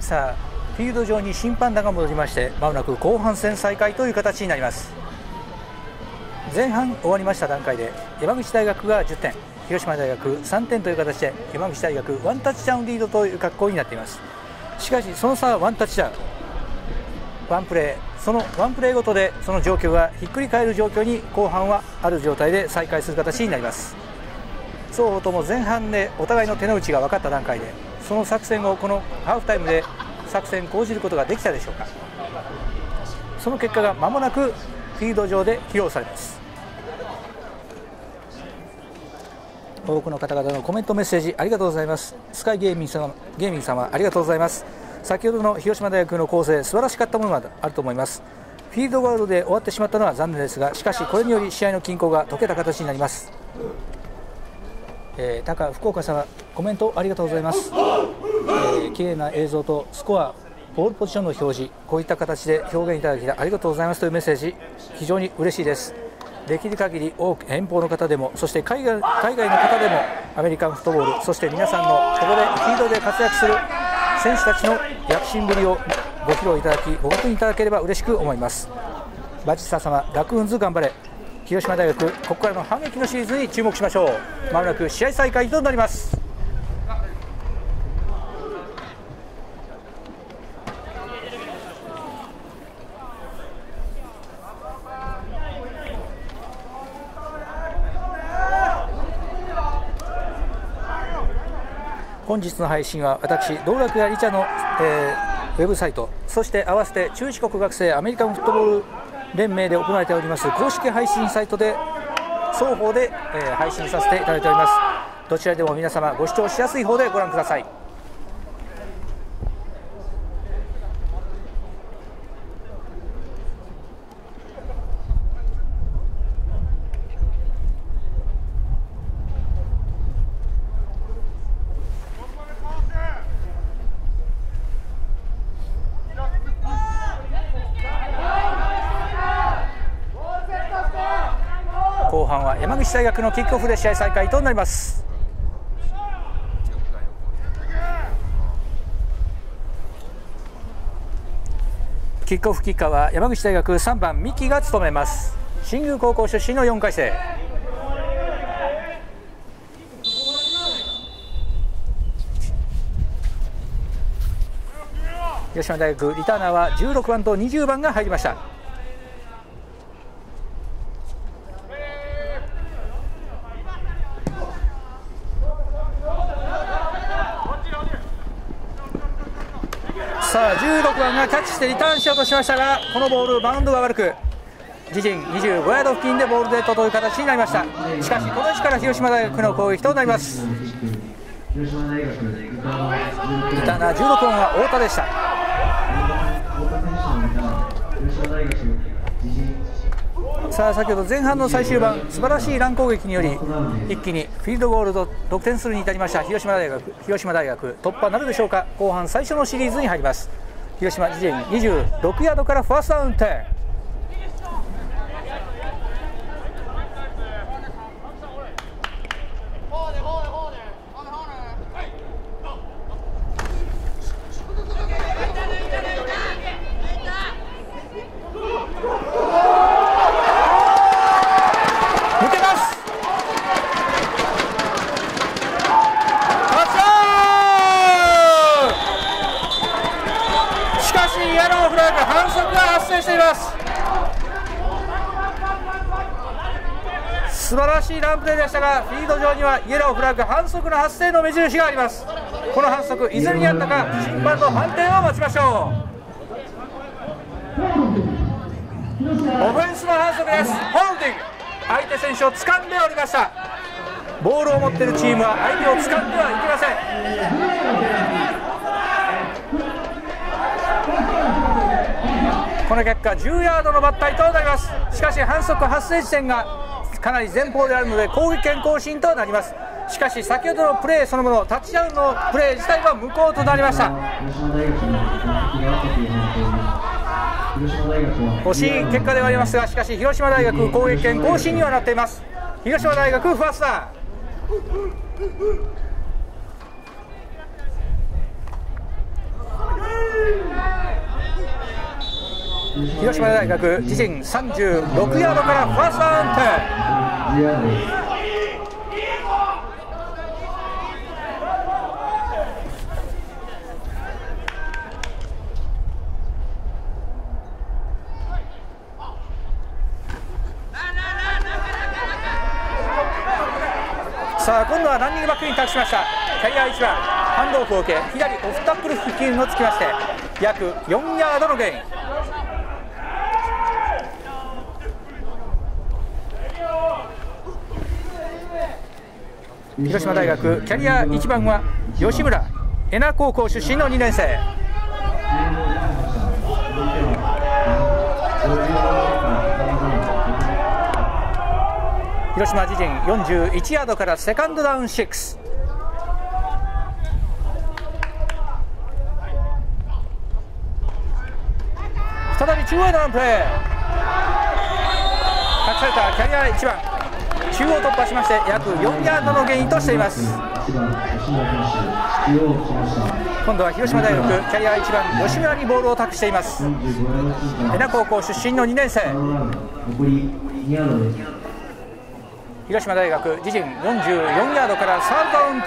さあフィールド上に審判団が戻りましてまもなく後半戦再開という形になります。前半終わりました段階で山口大学が10点広島大学3点という形で山口大学ワンタッチダウンリードという格好になっています。しかしその差はワンタッチダウン。ワンプレー。そのワンプレーごとでその状況がひっくり返る状況に後半はある状態で再開する形になります。双方とも前半でお互いの手の内が分かった段階でその作戦をこのハーフタイムで作戦講じることができたでしょうか。その結果が間もなくフィード上で披露されます。多くの方々のコメントメッセージありがとうございます。スカイゲーミン様ゲーミン様ありがとうございます。先ほどの広島大学の構成素晴らしかったものがあると思います。フィールドワールドで終わってしまったのは残念ですがしかしこれにより試合の均衡が解けた形になります。えー、高福岡様コメントありがとうございます、えー、綺麗な映像とスコアボールポジションの表示こういった形で表現いただきありがとうございますというメッセージ非常に嬉しいです。できる限り多く遠方の方でもそして海外海外の方でもアメリカンフットボールそして皆さんのここでフィールドで活躍する選手たちの躍進ぶりをご披露いただきご確認いただければ嬉しく思います。バチスタ様ラクーンズ頑張れ。広島大学ここからの反撃のシリーズに注目しましょう。まもなく試合再開となります。本日の配信は私道楽やリチャの、えー、ウェブサイトそして合わせて中四国学生アメリカンフットボール連盟で行われております公式配信サイトで双方で、えー、配信させていただいております。どちらでも皆様ご視聴しやすい方でご覧ください。は山口大学のキックオフで試合再開となります。キックオフキッカーは山口大学3番三木が務めます。新宮高校出身の4回生。吉島大学リターナーは16番と20番が入りましたさあ16番がキャッチしてリターンしようとしましたがこのボールバウンドが悪く自陣25ヤード付近でボールデッドという形になりました。しかしこの位置から広島大学の攻撃となります。リターナー16番は太田でした。さあ先ほど前半の最終盤素晴らしい乱攻撃により一気にフィールドゴールド得点するに至りました広島大学広島大学突破なるでしょうか。後半最初のシリーズに入ります。広島自陣26ヤードからファーストダウン点ンプレーでしたがフィード上にはイエローフラッグ反則の発生の目印があります。この反則いずれにあったか審判の判定を待ちましょう。オフェンスの反則です。ホールディング。相手選手を掴んでおりました。ボールを持っているチームは相手を掴んではいけません。この結果10ヤードのバッタイとなります。しかし反則発生時点がかなり前方であるので攻撃権更新となります。しかし先ほどのプレーそのものタッチダウンのプレー自体は無効となりました。惜しい結果ではありますがしかし広島大学攻撃権更新にはなっています。広島大学ファースター。広島大学自陣36ヤードからファーストダウンテさあ今度はランニングバックに託しました。キャリア1番。ハンドオフを受け左オフタックル付近をつきまして約4ヤードのゲイン。広島大学キャリア1番は吉村恵那高校出身の2年生。広島自陣41ヤードからセカンドダウン6再び中央のプレー。託されたキャリア1番。中央突破しまして約4ヤードのゲインとしています。今度は広島大学キャリア1番吉村にボールを託しています。江名高校出身の2年生。広島大学自陣44ヤードからサードダウン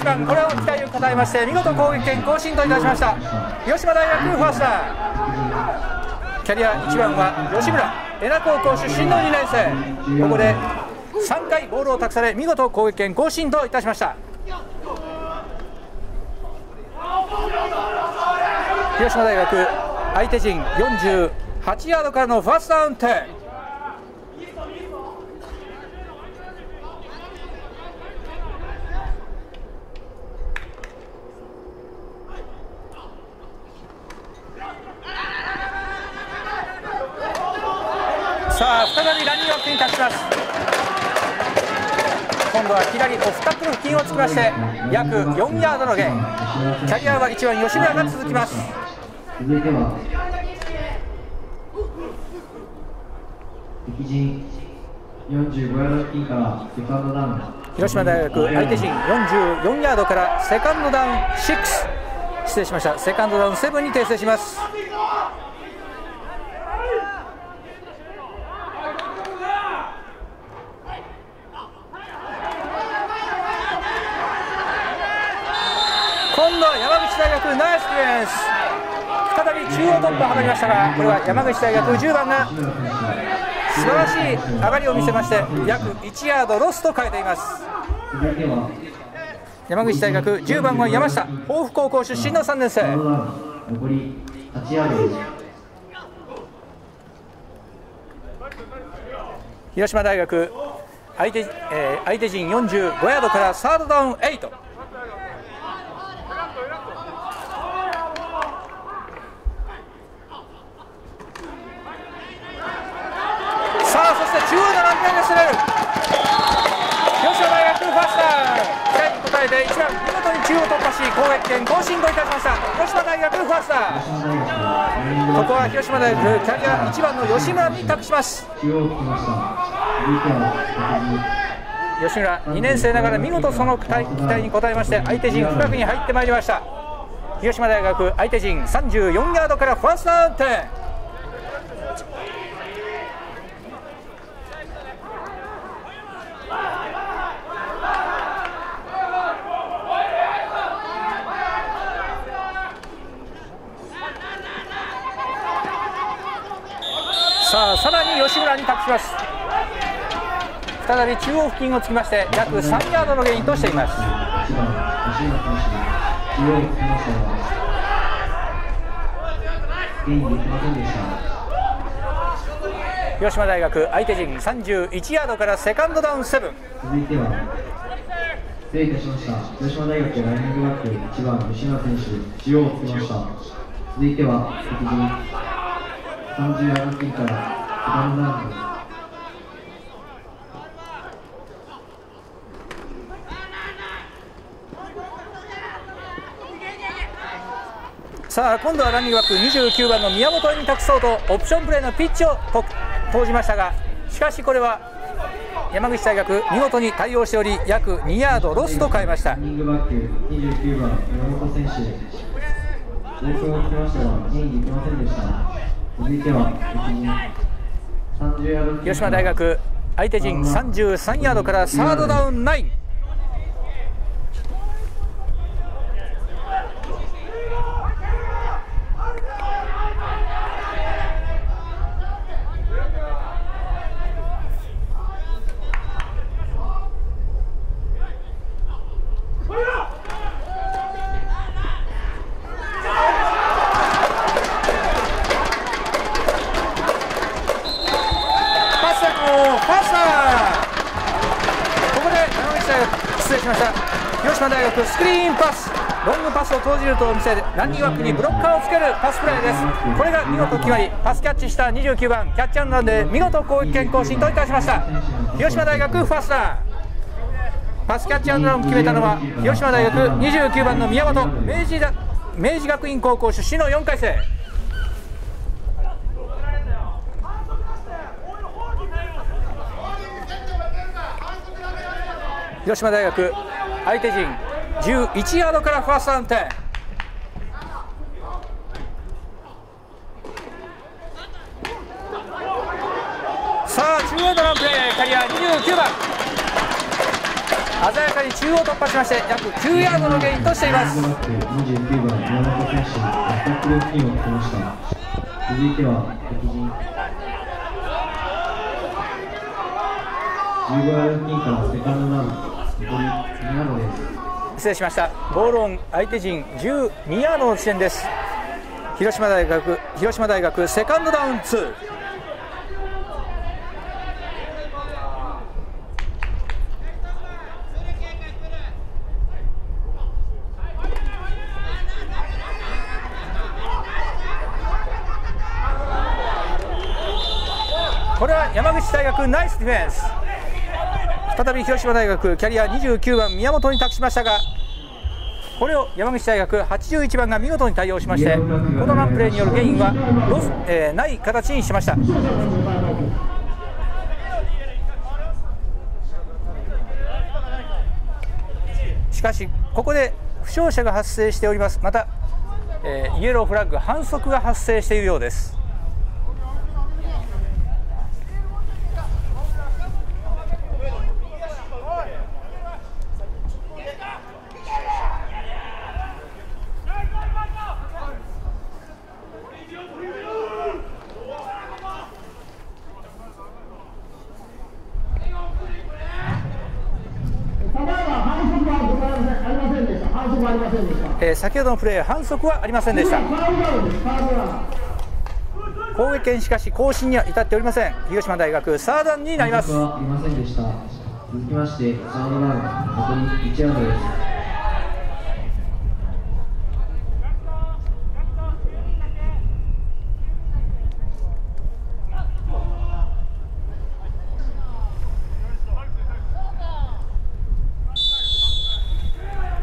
2番これを期待を答えまして見事攻撃権更新といたしました。広島大学ファースターキャリア1番は吉村。恵那高校出身の2年生。ここで3回ボールを託され見事攻撃権更新といたしました。広島大学相手陣48ヤードからのファーストダウン。テさあ再びランニングバックに立ちます。今度は左オフタックル付近をつきまして約4ヤードのゲインキャリアは1番吉村が続きます。続いては敵陣45ヤード付近からセカンドダウン。広島大学相手陣44ヤードからセカンドダウン6失礼しました。セカンドダウン7に訂正します大学ナイスディフェンス再び中央突破を図りましたがこれは山口大学10番が素晴らしい上がりを見せまして約1ヤードロスと変えています山口大学10番は山下豊富高校出身の3年生。広島大学相手,、えー、相手陣45ヤードからサードダウン8中央のランナーがする吉野大学ファースター期待に応えて一番見事に中央突破し攻撃権更新といたしました。広島大学ファースターここは広島大学キャリア1番の吉村に託します。吉村2年生ながら見事その期待に応えまして相手陣深くに入ってまいりました。広島大学相手陣34ヤードからファーストアウト。さあさらに吉村に託します。再び中央付近をつきまして約3ヤードのゲインとしています。広島大学相手陣31ヤードからセカンドダウン7続いては失礼いたしました。広島大学ランニングバック1番吉村選手中央をつきました。続いては敵陣。30ヤード付近からセンドダウンさあ今度はランニングバック29番の宮本に託そうとオプションプレーのピッチを投じましたがしかしこれは山口大学見事に対応しており約2ヤードロスと変えました。ランニングバック29番山本選手。影響を受けましたが任意できませんでした。続いては30ヤード広島大学相手陣33ヤードからサードダウン9パパスを見せランニングバックにブロッカーをつけるパスプレーです。これが見事決まりパスキャッチした29番キャッチャーランで見事攻撃権更新といたしました広島大学ファースター。パスキャッチアンドランを決めたのは広島大学29番の宮本明治だ明治学院高校出身の4回生。広島大学相手陣11ヤードからファーストアンテンさあ中央のランプレーキャリア29番。鮮やかに中央突破しまして約9ヤードのゲインとしています。続いては敵陣15ヤード付近からセカンドダウン残り2ヤードです失礼しましたボールオン相手陣12ヤードの地点です広島大学広島大学セカンドダウン2山口大学ナイスディフェンス。再び広島大学キャリア29番宮本に託しましたがこれを山口大学81番が見事に対応しましてこのランプレーによるゲインはロス、えーない形にしました。しかしここで負傷者が発生しております。また、えーイエローフラッグ反則が発生しているようですただいま反則はございませんありませんでした。反則はありませんでした。えー先ほどのプレー反則はありませんでした。攻撃権しかし更新には至っておりません。広島大学サーダンになります。続きましてサードラウン残り1ヤードで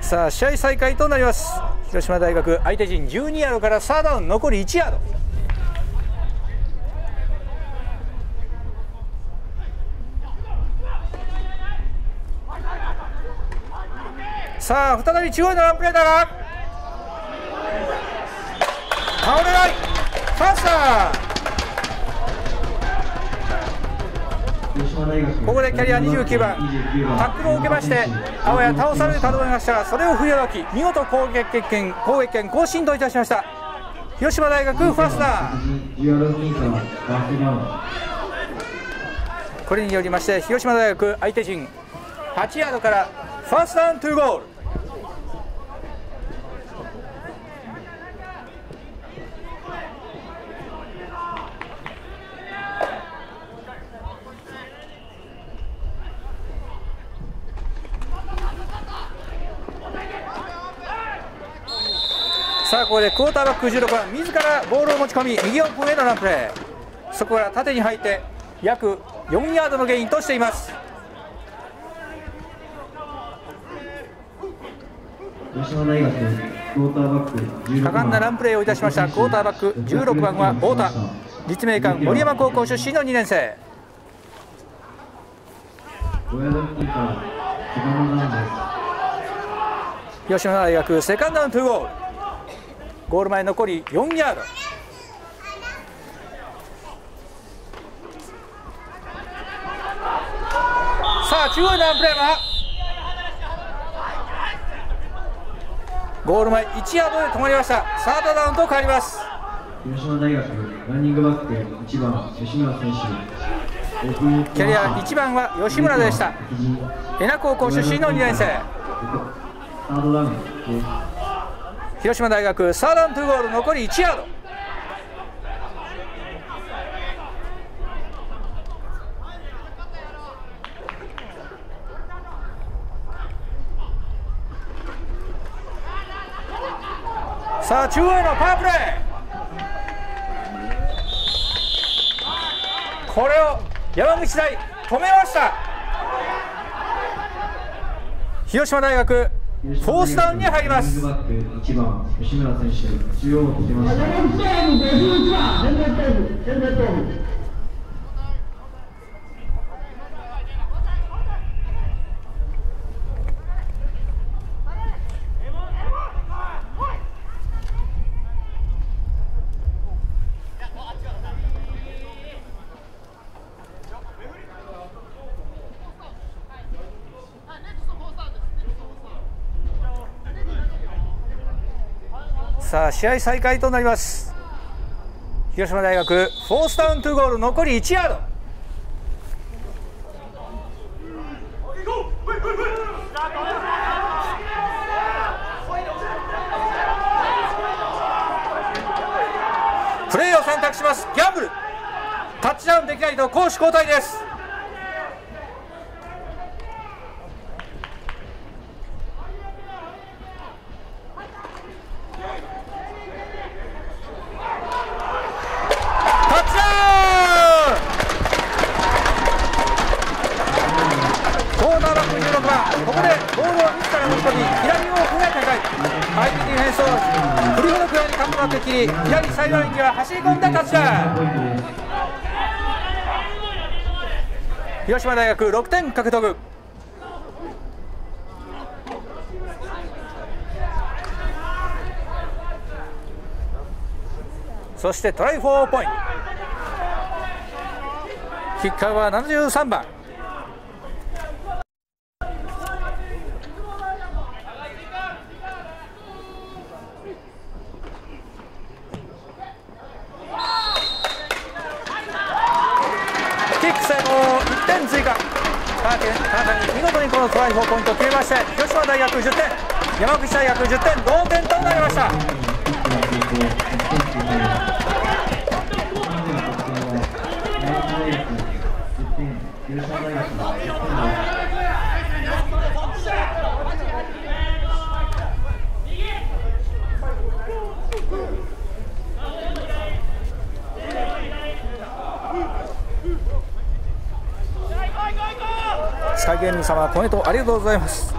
す。さあ試合再開となります広島大学相手陣12ヤードからサーダウン残り1ヤード。さあ再び中央のランプレーだが。倒れない。ファースターここでキャリア29番タックルを受けましてあわや倒されるかと思いましたがそれを振り分き見事攻撃権攻撃権更新といたしました。広島大学ファースター。これによりまして広島大学相手陣8ヤードからファーストダウントゥーゴール。ここでクォーターバック16番自らボールを持ち込み右オープンへのランプレーそこから縦に入って約4ヤードのゲインとしています。広島大学クォーターバック16果敢なランプレーをいたしました。クォーターバック16番は太田。立命館森山高校出身の2年生。親ドッキーからセカンドダウンです。広島大学セカンドダウントゥーゴールゴール前残り4ヤード。さあ中央のアンプレーはゴール前1ヤードで止まりました。サードダウンと変わります。広島大学ランニングバック1番吉村選手。キャリア1番は吉村でした。江名高校出身の2年生広島大学サーダントゥーゴール残り1ヤード。さあ中央へのパワープレーこれを山口大止めました。広島大学フォースダウンに入ります。中央山口大学51番、全然投手、全然投手。さあ試合再開となります。広島大学フォースダウントゥゴール残り1ヤード。プレーを選択します。ギャンブル。タッチダウンできないと攻守交代ですタッチダウンコーナーバック16番ここでボールを自ら持ち込み左を踏が高い相手ディフェンスを振りほどくようにカップバック切り左サイドラインには走り込んだタッチダウン広島大学6点獲得。そしてトライフォーポイント。キッカーは73番キック成功1点追加田中田中に見事にこのトライフォーポイントを決めまして広島大学10点山口大学10点同点となりました。広島大学10スカイゲーム様コメントありがとうございます。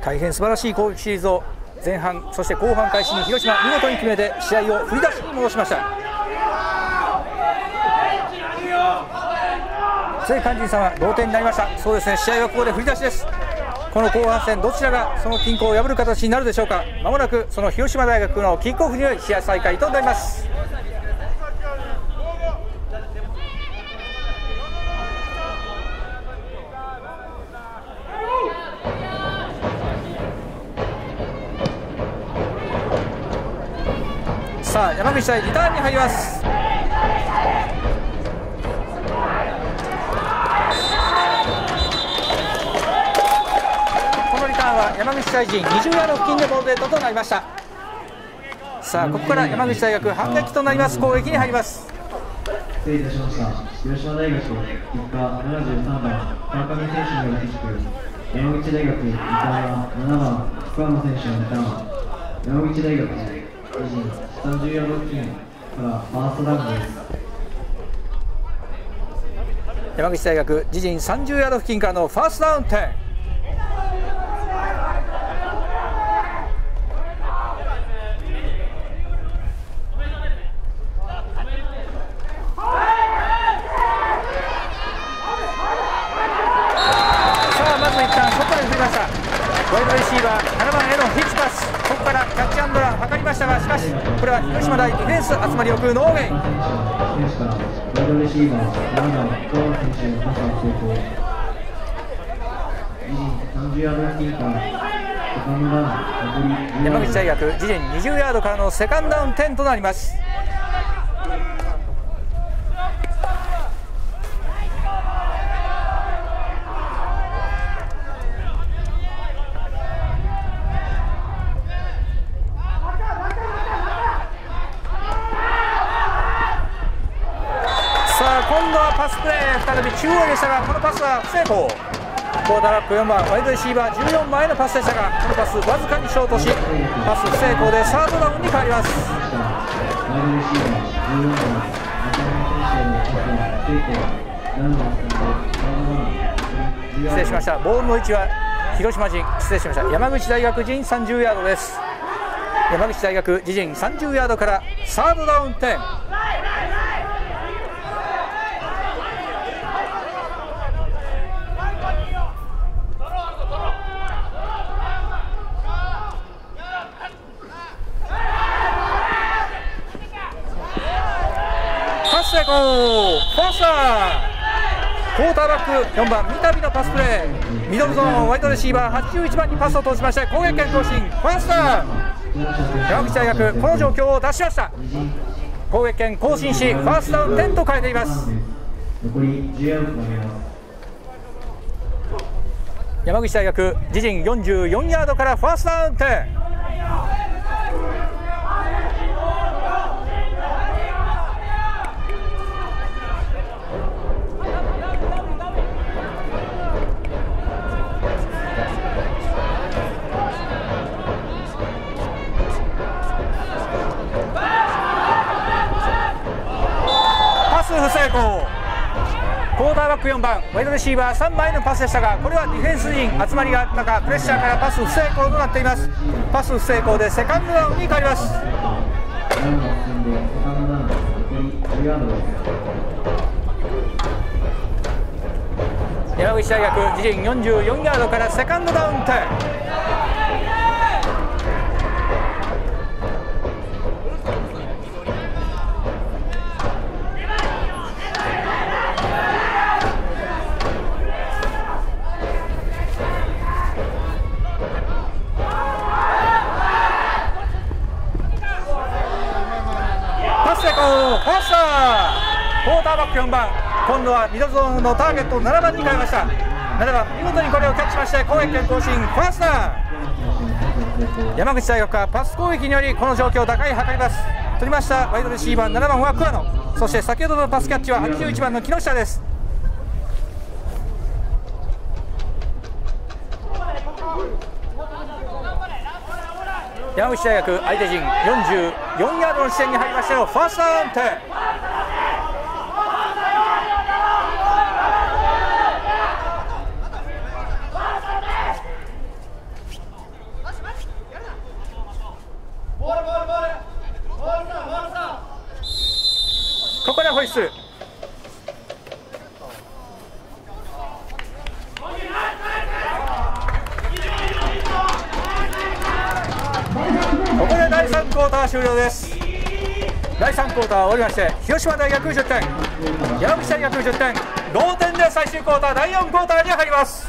大変素晴らしい攻撃シリーズを前半そして後半開始に広島見事に決めて試合を振り出しに戻しました。正肝心様同点になりました。そうですね試合はここで振り出しです。この後半戦どちらがその均衡を破る形になるでしょうか。まもなくその広島大学のキックオフにより試合再開となります。さあ山口対リターンに入ります。このリターンは山口大臣20ヤード付近でボールデッドとなりました。さあここから山口大学反撃となります。攻撃に入ります。失礼いたしました。広島大学キッカー73番川上選手のキック山口大学キッカーは7番福山選手のリターン山口大学自陣からファーストダウンです。山口大学自陣30ヤード付近からのファーストダウン10山口大学自陣20ヤードからのセカンドダウン10となりますさあ今度はパスプレー再び中央でしたがこのパスは不成功クォーターバック4番ワイドレシーバー14番へのパスでしたがこのパスわずかにショートしパス不成功でサードダウンに変わります。ーー失礼しました。ボールの位置は広島人失礼しました。山口大学陣30ヤードです。山口大学自陣30ヤードからサードダウン10パス成功ファースター。クォーターバック4番三度のパスプレー。ミドルゾーンワイドレシーバー81番にパスを通しまして攻撃権更新。ファースター山口大学この状況を出しました。攻撃権更新しファーストダウン10と変えています。山口大学自陣44ヤードからファーストダウン10パス不成功クォーターバック4番ワイドレシーバー3枚のパスでしたがこれはディフェンス陣集まりがあったかプレッシャーからパス不成功となっています。パス不成功でセカンドダウンに変わります。ヤードです山口大学自陣44ヤードからセカンドダウン10ファースタークォーターバック4番。今度はミドルゾーンのターゲットを7番に変えました。7番見事にこれをキャッチしまして攻撃権更新。ファースター山口大学はパス攻撃によりこの状況を打開図ります。取りましたワイドレシーバー7番は桑野そして先ほどのパスキャッチは81番の木下です。山口大学相手陣44ヤードの地点に入りましてのファーストダウン10ここでホイッスルここで第3クォーター終了です第3クォーター終わりまして広島大学10点山口大学10点同点で最終クォーター第4クォーターに入ります。